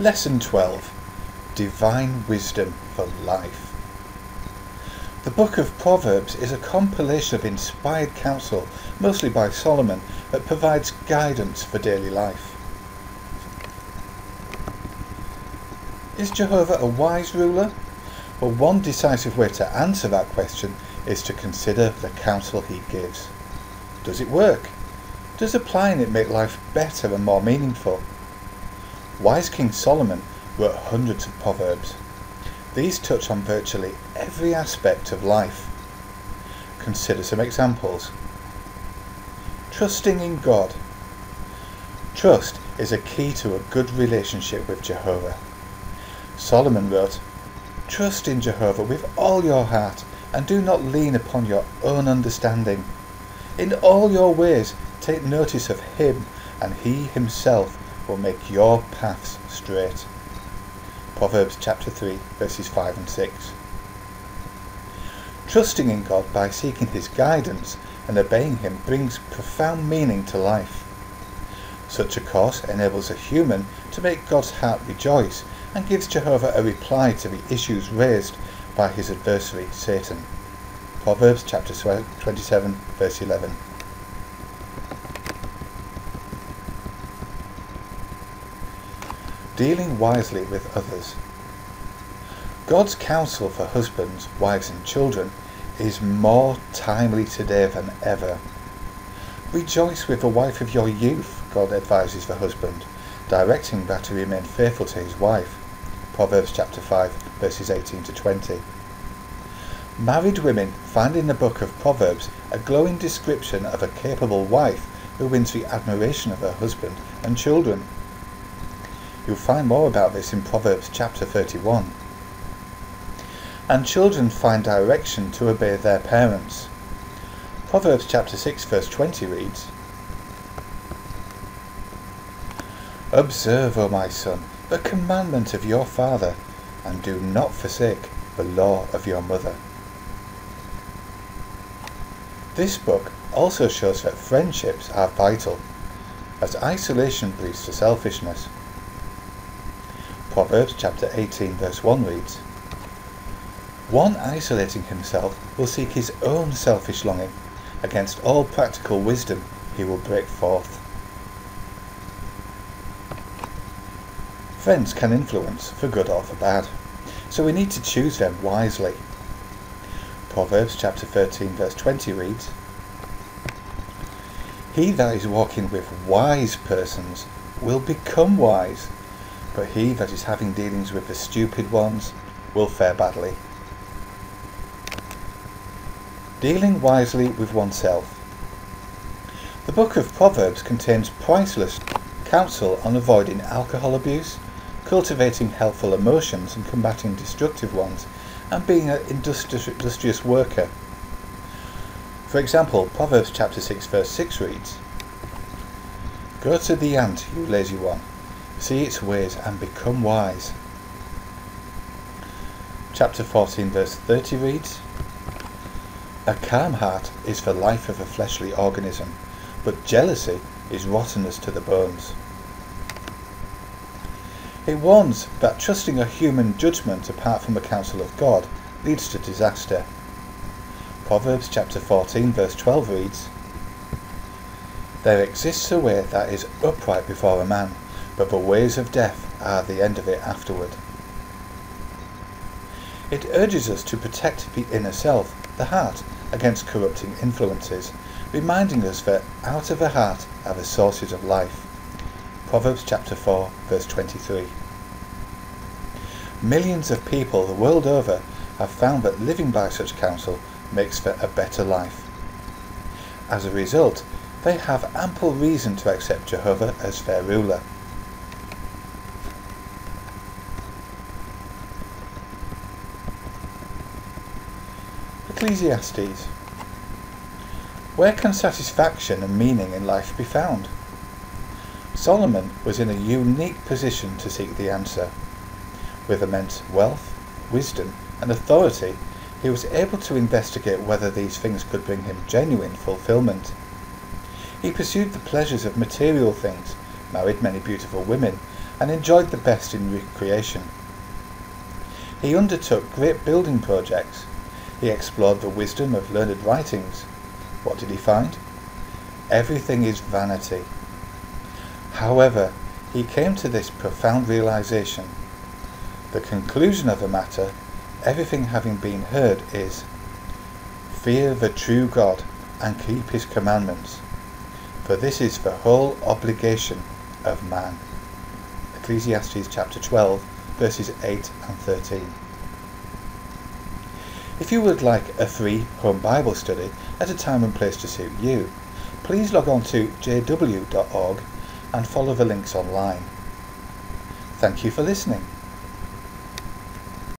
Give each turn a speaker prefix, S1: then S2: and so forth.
S1: Lesson 12 Divine Wisdom for Life. The book of Proverbs is a compilation of inspired counsel, mostly by Solomon, that provides guidance for daily life. Is Jehovah a wise ruler? Well, one decisive way to answer that question is to consider the counsel he gives. Does it work? Does applying it make life better and more meaningful? Wise King Solomon wrote hundreds of proverbs. These touch on virtually every aspect of life. Consider some examples. Trusting in God. Trust is a key to a good relationship with Jehovah. Solomon wrote, Trust in Jehovah with all your heart and do not lean upon your own understanding. In all your ways take notice of him and he himself will make your paths straight. Proverbs chapter 3 verses 5 and 6. Trusting in God by seeking his guidance and obeying him brings profound meaning to life. Such a course enables a human to make God's heart rejoice and gives Jehovah a reply to the issues raised by his adversary Satan. Proverbs chapter 27 verse 11. Dealing wisely with others. God's counsel for husbands, wives and children is more timely today than ever. Rejoice with the wife of your youth, God advises the husband, directing that to remain faithful to his wife. Proverbs chapter 5 verses 18 to 20. Married women find in the book of Proverbs a glowing description of a capable wife who wins the admiration of her husband and children. You'll find more about this in Proverbs chapter 31. And children find direction to obey their parents. Proverbs chapter 6 verse 20 reads, Observe, O my son, the commandment of your father, and do not forsake the law of your mother. This book also shows that friendships are vital, as isolation breeds to selfishness. Proverbs chapter 18 verse 1 reads, One isolating himself will seek his own selfish longing. Against all practical wisdom he will break forth. Friends can influence, for good or for bad, so we need to choose them wisely. Proverbs chapter 13 verse 20 reads, He that is walking with wise persons will become wise, but he that is having dealings with the stupid ones will fare badly. Dealing wisely with oneself. The book of Proverbs contains priceless counsel on avoiding alcohol abuse, cultivating helpful emotions and combating destructive ones, and being an industrious worker. For example, Proverbs chapter 6 verse 6 reads, Go to the ant, you lazy one, see its ways and become wise. Chapter 14 verse 30 reads, A calm heart is the life of a fleshly organism, but jealousy is rottenness to the bones. It warns that trusting a human judgment apart from the counsel of God leads to disaster. Proverbs chapter 14 verse 12 reads, There exists a way that is upright before a man, but the ways of death are the end of it afterward. It urges us to protect the inner self, the heart, against corrupting influences, reminding us that out of the heart are the sources of life. Proverbs chapter 4 verse 23. Millions of people the world over have found that living by such counsel makes for a better life. As a result, they have ample reason to accept Jehovah as their ruler. Ecclesiastes Where can satisfaction and meaning in life be found? Solomon was in a unique position to seek the answer. With immense wealth, wisdom, and authority, he was able to investigate whether these things could bring him genuine fulfillment. He pursued the pleasures of material things, married many beautiful women, and enjoyed the best in recreation. He undertook great building projects. He explored the wisdom of learned writings. What did he find? Everything is vanity. However, he came to this profound realization. The conclusion of the matter, everything having been heard, is Fear the true God and keep his commandments, for this is the whole obligation of man. Ecclesiastes chapter 12, verses 8 and 13. If you would like a free home Bible study at a time and place to suit you, please log on to jw.org and follow the links online. Thank you for listening.